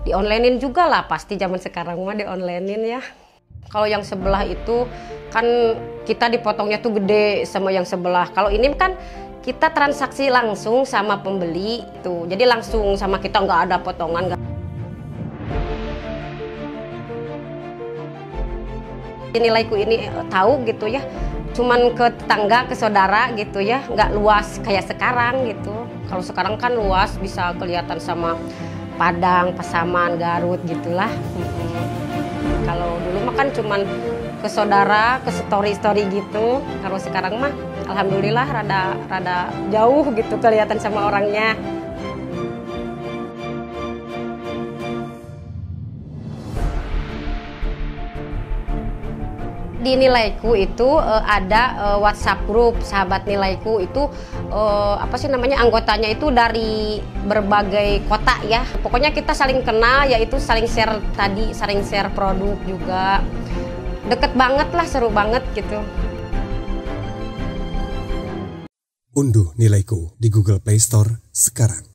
di onlinein juga lah pasti zaman sekarang mah di onlinein ya. Kalau yang sebelah itu kan kita dipotongnya tuh gede sama yang sebelah. Kalau ini kan kita transaksi langsung sama pembeli tuh. Jadi langsung sama kita nggak ada potongan nggak. Nilaiku ini tahu gitu ya. Cuman ke tetangga ke saudara gitu ya. Nggak luas kayak sekarang gitu. Kalau sekarang kan luas bisa kelihatan sama Padang, Pasaman, Garut gitulah. Hmm. Kalau dulu mah kan cuman ke saudara, ke story-story gitu. Kalau sekarang mah alhamdulillah rada rada jauh gitu kelihatan sama orangnya. Di nilaiku itu uh, ada uh, WhatsApp grup sahabat nilaiku itu uh, apa sih namanya anggotanya itu dari berbagai kota ya. Pokoknya kita saling kenal yaitu saling share tadi saling share produk juga. Deket banget lah seru banget gitu. Unduh nilaiku di Google Play Store sekarang